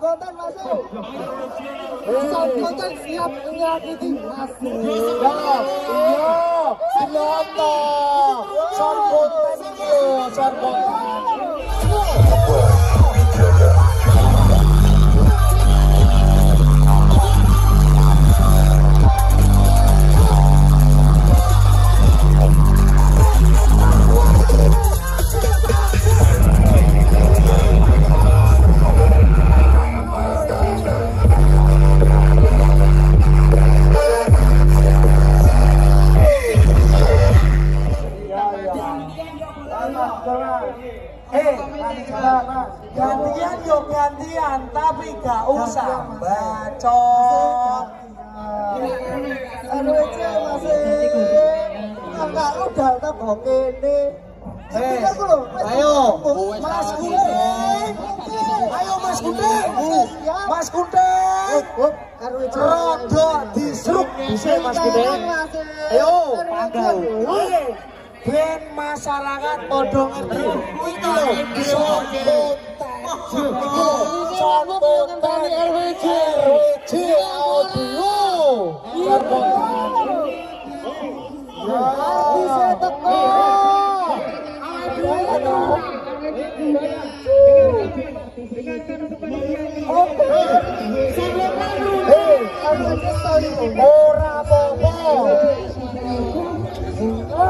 konten masuk. Konten siap menyakiti masuk. Eh, gantian yo gantian, tapi gak usah bacot. Anu aja masih enggak udah tak kene. Eh, ayo, Mas Kuning. Ayo Mas Kuning. Mas Kuning. Rodok disruk bisa Mas Kuning. Ayo, panggal. Ben masyarakat podo ngerti. Iki lho. Ya, apa-apa. Hei,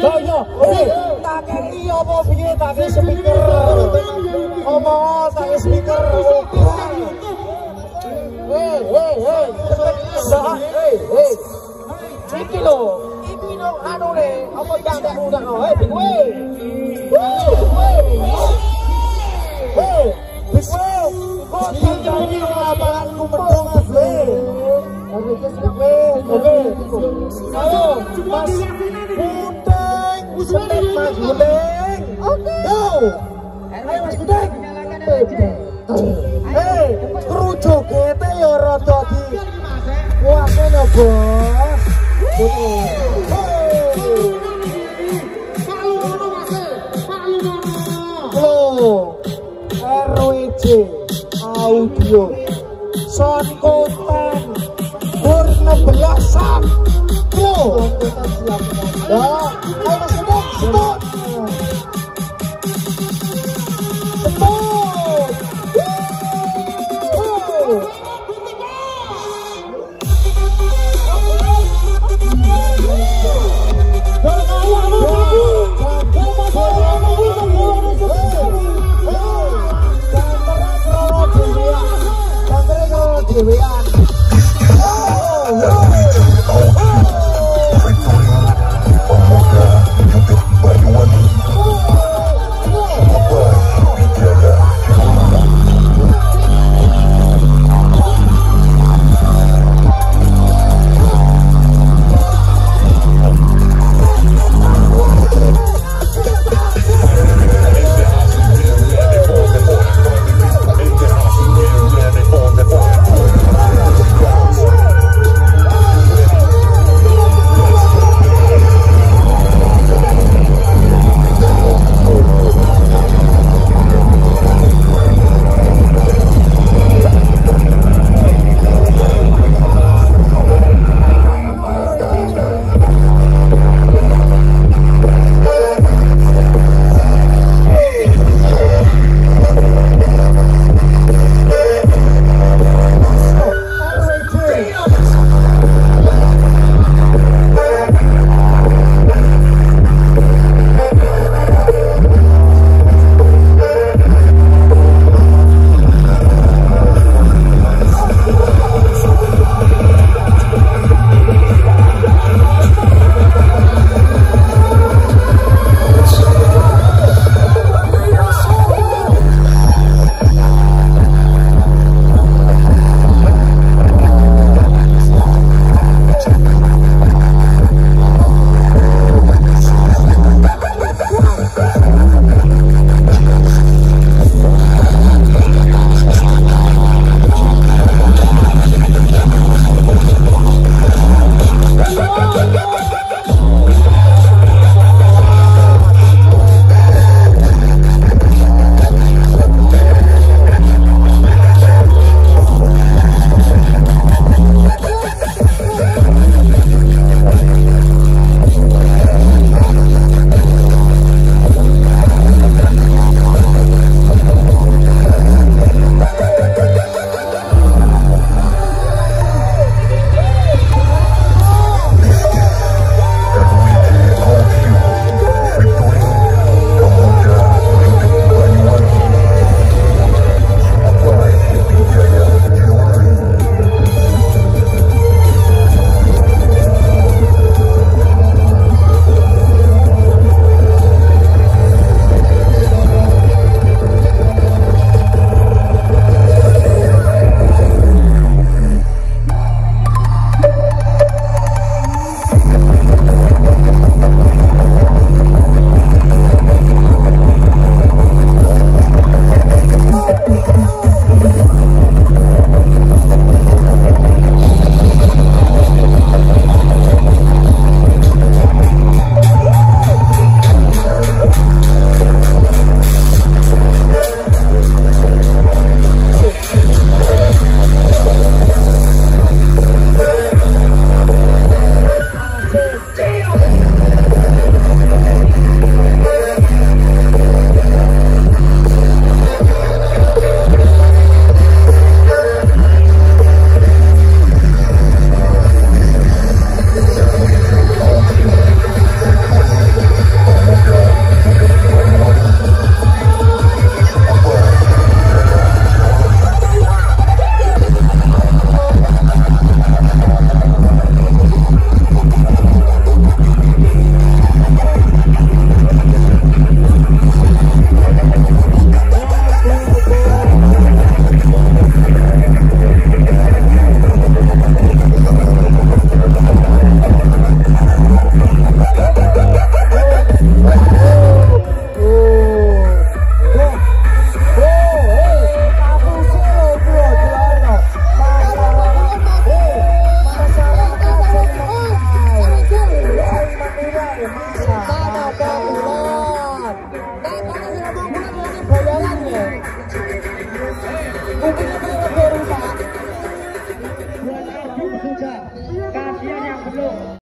Yo yo, oke, tak kei apa piye tak kei speaker. Ngomong tak kei speaker. Hei, hei, hei. Sah, hei, hei. Iki lho, iki lho anu ne, apa tak udah kau, hei, way. Hei, big way. Kau terjadi lapanganku mendung, hei. Oke, ayo, mas. Sepet mas Puteng. Oke. Yo, ayo mas Puteng. Hei, kerucuk kita ya rada di. Wah, ini bos. RWJ audio, son konten, purna belasan. Lo, ya, we are.